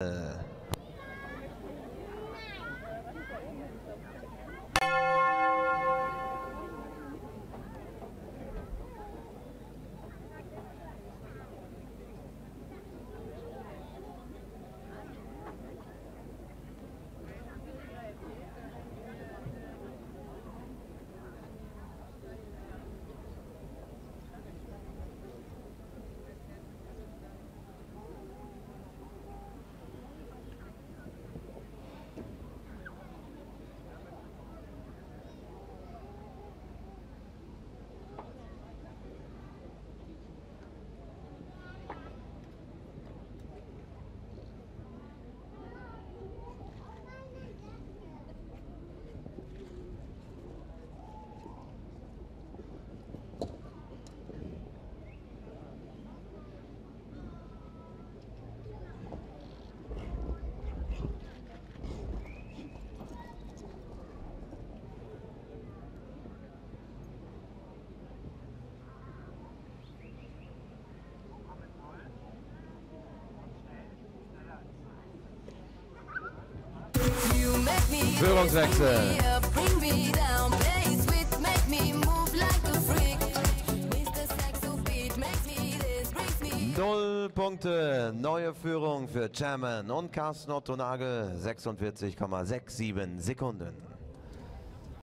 Uh, Führungswechsel. Null Punkte, neue Führung für Chairman und Carsten Otto Nagel, 46,67 Sekunden.